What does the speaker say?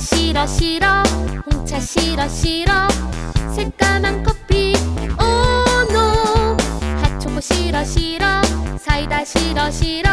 싫어 싫어. 홍차 싫어 싫어. 새까만 커피. Oh 오노 핫초코 싫어 싫어. 사이다 싫어 싫어.